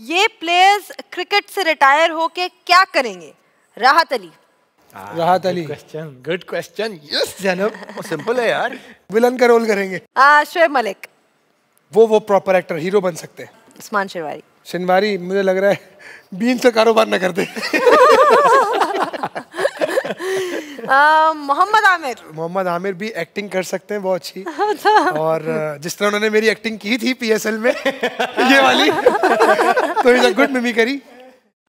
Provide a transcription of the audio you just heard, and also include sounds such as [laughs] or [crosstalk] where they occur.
ये players cricket से retire होके क्या करेंगे? Rahat Ali. Rahat Ali. Question good question yes Zainab simple है यार. [laughs] विलन का रोल करेंगे। आ, शोएब मलिक वो वो प्रॉपर एक्टर हीरो बन सकते हैं। उस्मान शेरवारी शिनवारी मुझे लग रहा है बीन से कारोबार न करते [laughs] मोहम्मद आमिर। मोहम्मद आमिर भी एक्टिंग कर सकते हैं बहुत अच्छी। [laughs] और जिस तरह उन्होंने मेरी एक्टिंग की थी पीएसएल में ये वाली। तो इज़ अ गुड मिमिकरी